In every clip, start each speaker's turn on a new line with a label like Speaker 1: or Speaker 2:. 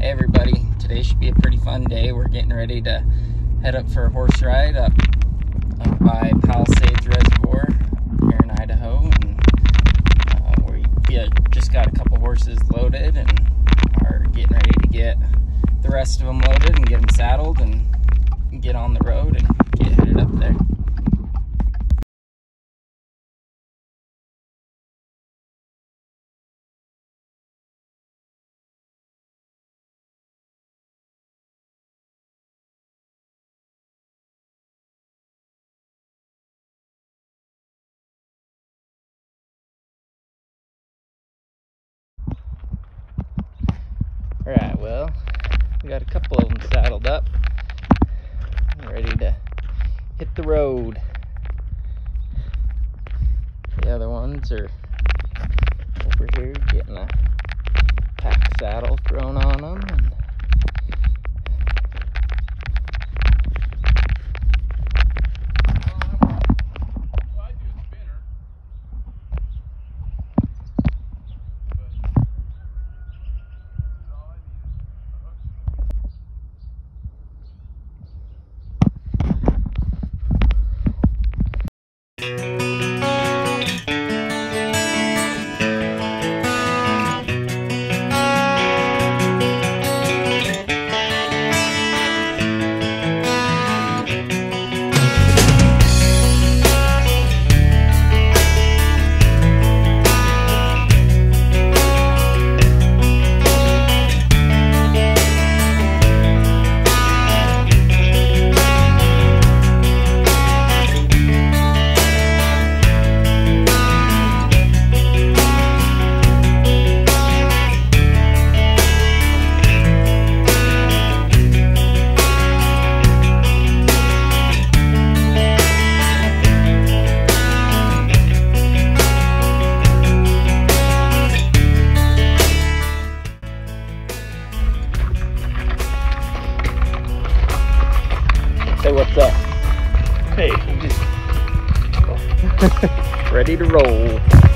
Speaker 1: Hey everybody, today should be a pretty fun day. We're getting ready to head up for a horse ride up, up by Palisades Reservoir here in Idaho. And uh, we yeah, just got a couple horses loaded and are getting ready to get the rest of them loaded and get them saddled and get on the road and get headed up there. Alright, well, we got a couple of them saddled up. Ready to hit the road. The other ones are over here getting a pack saddle thrown on them. Say what's up.
Speaker 2: Hey,
Speaker 1: Ready to roll.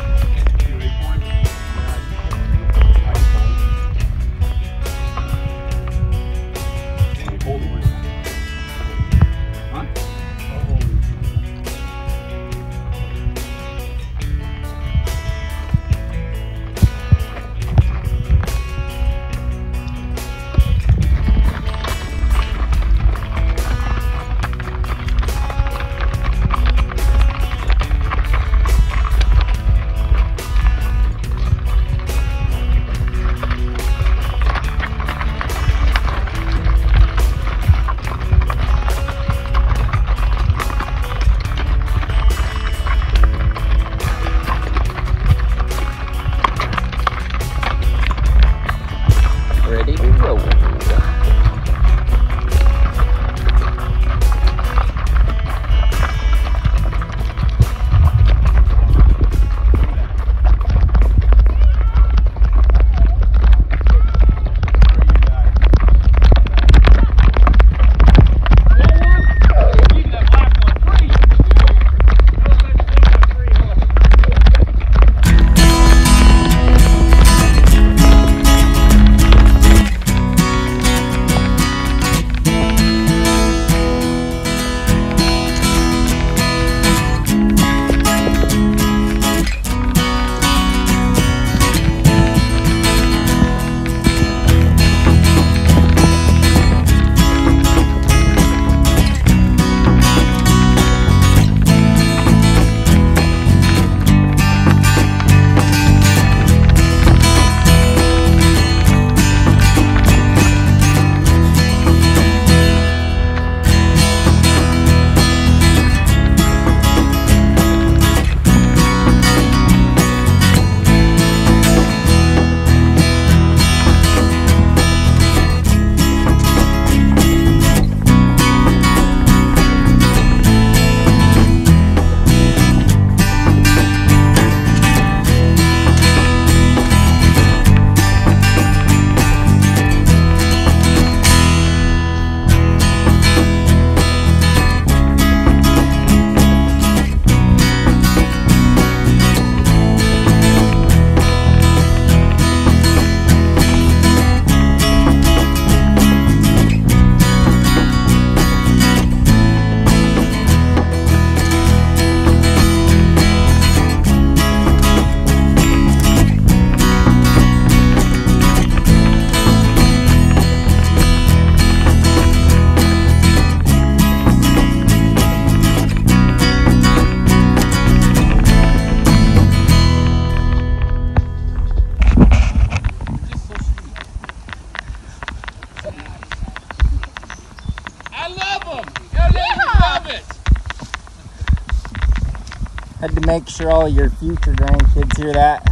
Speaker 1: Sure all your future grandkids hear that.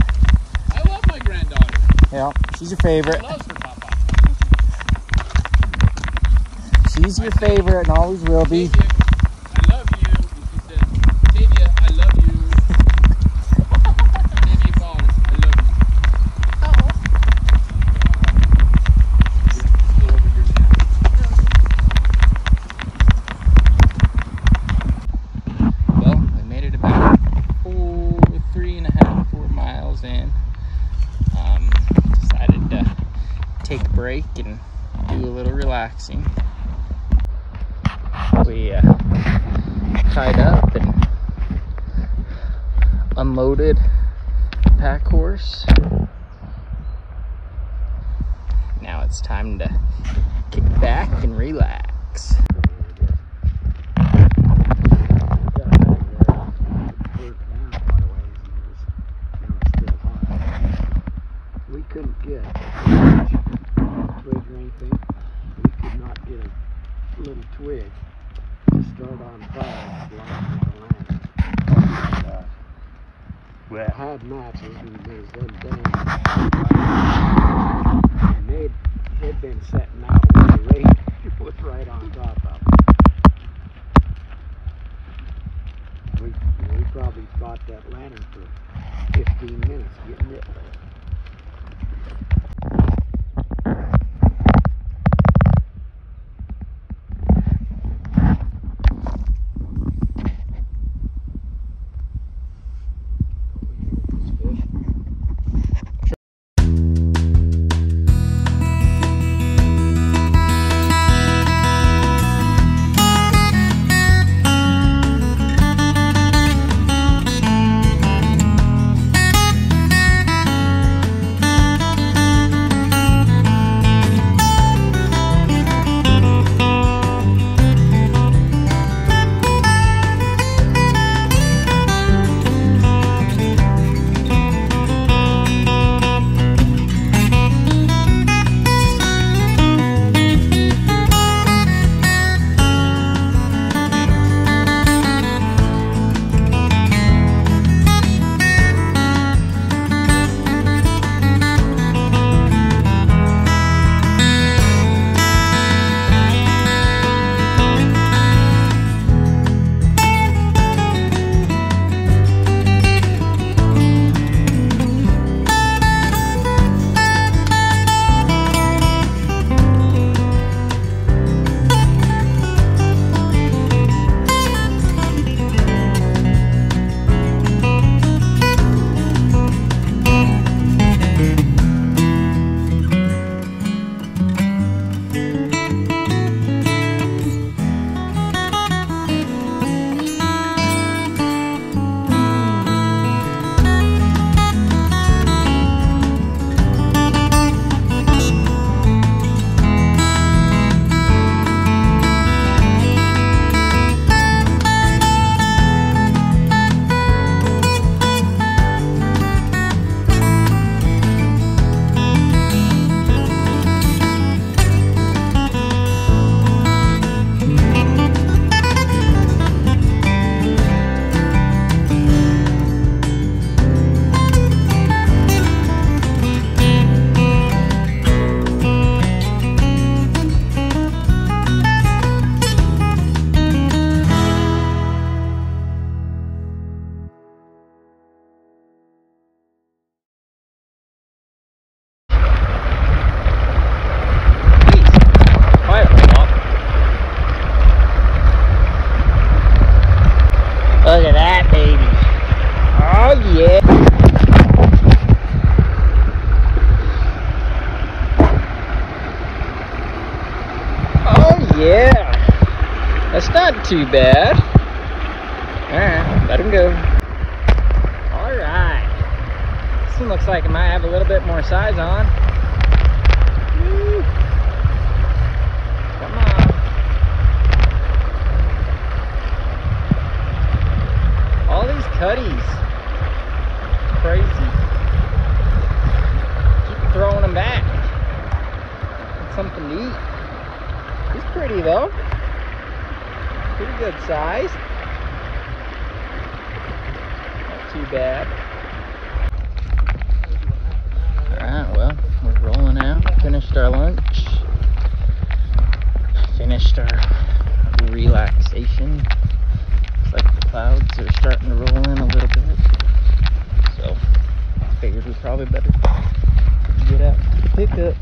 Speaker 2: I love my granddaughter.
Speaker 1: Yeah, she's your
Speaker 2: She
Speaker 1: favorite.
Speaker 2: loves her papa.
Speaker 1: She's your favorite and always will be.
Speaker 2: Tavia, I love you. And she says, Tavia, I love you. Tavia Falls, I love you. Still over here now.
Speaker 1: Well, we made it about four, three and a half, four miles in. Um, decided to take a break and do a little relaxing. We uh, tied up and unloaded pack horse. Now it's time to kick back and relax.
Speaker 3: We couldn't get a twig or anything. We could not get a little twig to start on fire along with the land.
Speaker 4: Well,
Speaker 3: Had matches and there's them down. And they'd, they'd been setting out when the rate was right on top of them. We, we fought that lantern for 15 minutes getting it
Speaker 1: too bad. Alright, let him go. Alright. This one looks like it might have a little bit more size on. Woo. Come on. All these cutties. Crazy. Keep throwing them back. Something to eat. He's pretty though. Pretty good size. Not too bad. Alright, well, we're rolling out. Finished our lunch. Finished our relaxation. Looks like the clouds are starting to roll in a little bit. So, figured we probably better get out to pick up.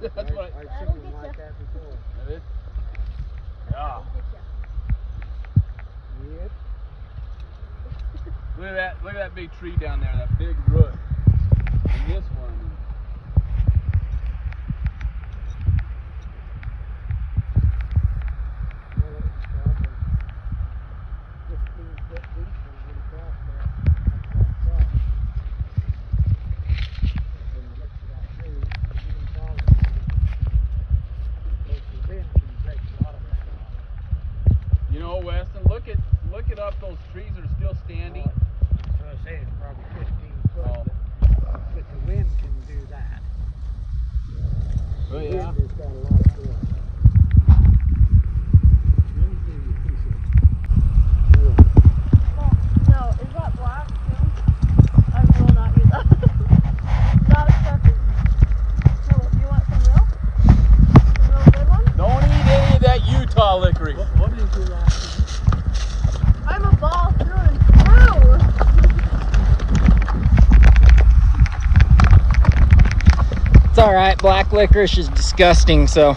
Speaker 2: That's what I.
Speaker 3: I've seen one like that before.
Speaker 2: That is? Yeah.
Speaker 3: Yep.
Speaker 2: Look at that! Look at that big tree down there. That big root. And this one. Weston. Look at look it up. Those trees are still standing.
Speaker 3: Uh, so I say it's probably 15 foot,
Speaker 2: oh.
Speaker 3: but, the wind can do that.
Speaker 2: Oh yeah.
Speaker 3: Utah licorice.
Speaker 4: What, what is your
Speaker 2: last all right. Black licorice is disgusting, so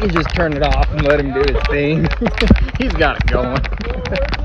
Speaker 1: can just
Speaker 2: turn it off and let him do his thing. He's got it going.